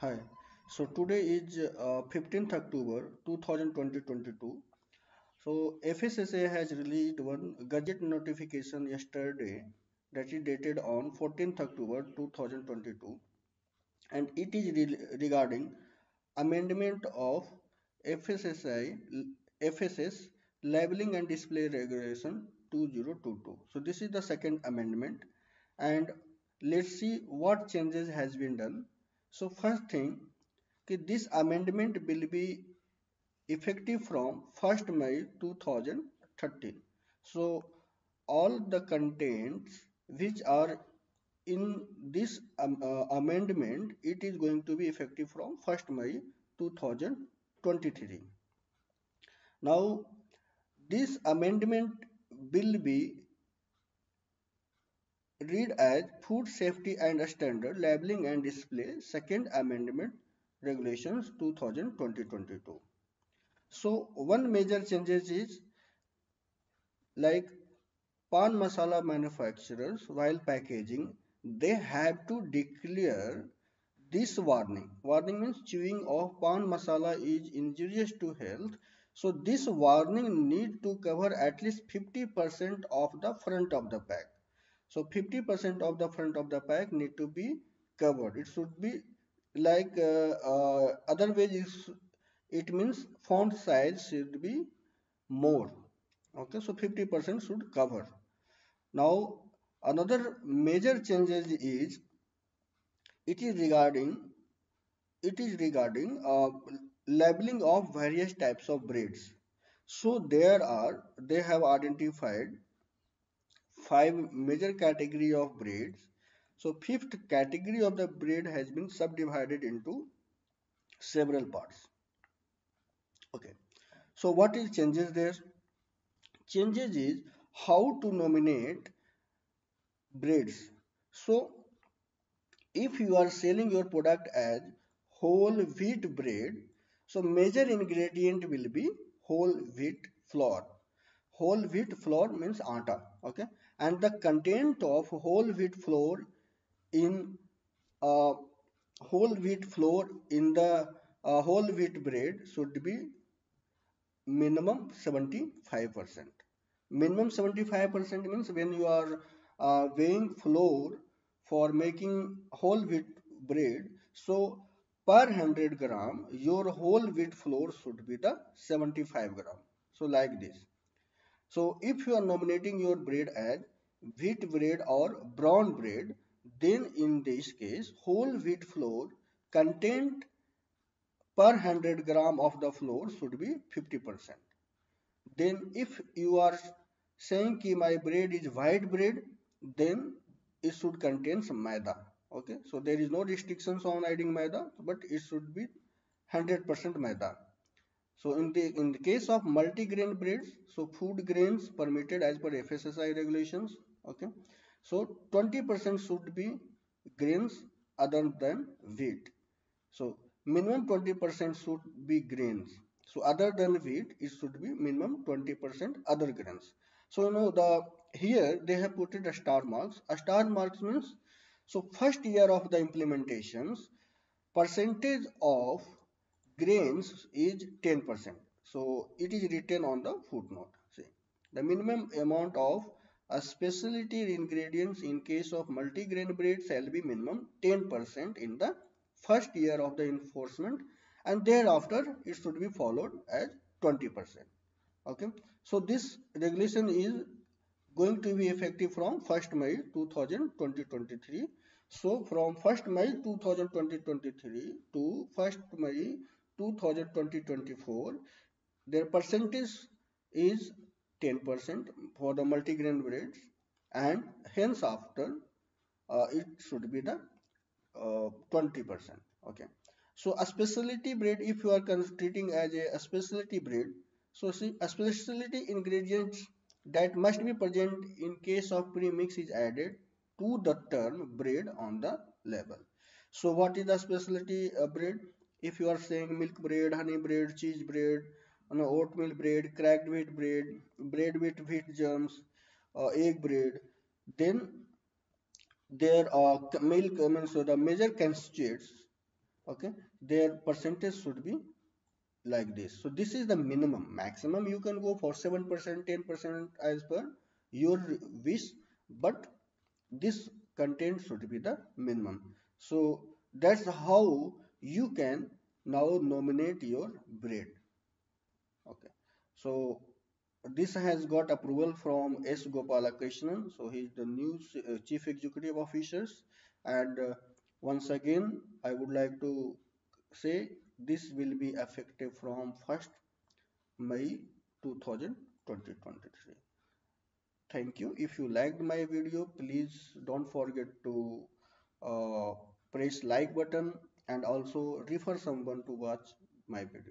Hi. So today is uh, 15th October 2022. So FSSAI has released one gazette notification yesterday that is dated on 14th October 2022 and it is re regarding amendment of FSSAI FSS labeling and display regulation 2022. So this is the second amendment and let's see what changes has been done so first thing this amendment will be effective from 1st May 2013 so all the contents which are in this um, uh, amendment it is going to be effective from 1st May 2023 now this amendment will be read as Food Safety and Standard Labeling and Display Second Amendment Regulations 2022. So one major changes is like pan masala manufacturers while packaging they have to declare this warning. Warning means chewing of pan masala is injurious to health. So this warning need to cover at least 50% of the front of the pack so 50% of the front of the pack need to be covered. It should be like uh, uh, other ways it means font size should be more. Okay, so 50% should cover. Now another major changes is it is regarding it is regarding uh, labeling of various types of breeds. So there are they have identified five major category of breeds. So fifth category of the breed has been subdivided into several parts. Okay. So what is changes there? Changes is how to nominate breeds. So if you are selling your product as whole wheat bread, so major ingredient will be whole wheat flour. Whole wheat flour means atta. Okay and the content of whole wheat flour in uh, whole wheat flour in the uh, whole wheat bread should be minimum 75%. Minimum 75% means when you are uh, weighing flour for making whole wheat bread, so per 100 gram, your whole wheat flour should be the 75 gram. So like this. So if you are nominating your bread as wheat bread or brown bread, then in this case whole wheat flour content per 100 gram of the flour should be 50%. Then if you are saying ki my bread is white bread, then it should contain some maida. Okay, so there is no restrictions on adding maida, but it should be 100% maida. So in the in the case of multi-grain breads, so food grains permitted as per FSSAI regulations. Okay, so 20% should be grains other than wheat. So minimum 20% should be grains. So other than wheat, it should be minimum 20% other grains. So you know the here they have put it a star marks. A star marks means so first year of the implementations percentage of grains is 10%. So it is written on the footnote. See, the minimum amount of a specialty ingredients in case of multigrain bread shall be minimum 10% in the first year of the enforcement and thereafter it should be followed as 20%. Okay. So this regulation is going to be effective from 1st May 2023. So from 1st May 2023 to 1st May 2024 their percentage is 10% for the multigrain breads and hence after uh, it should be the 20% uh, okay. So a specialty bread if you are treating as a, a specialty bread so see a specialty ingredients that must be present in case of premix is added to the term bread on the label. So what is the specialty uh, bread if you are saying milk bread honey bread cheese bread know, oatmeal bread cracked wheat bread bread with wheat germs uh, egg bread then there are milk I mean, so the major constituents okay their percentage should be like this. So this is the minimum. Maximum you can go for 7% 10% as per your wish but this content should be the minimum. So that's how you can now nominate your bread okay so this has got approval from S. Gopalakrishnan. So he is the new uh, chief executive officers. And uh, once again, I would like to say this will be effective from 1st May 2023. Thank you. If you liked my video, please don't forget to uh, press like button and also refer someone to watch my video.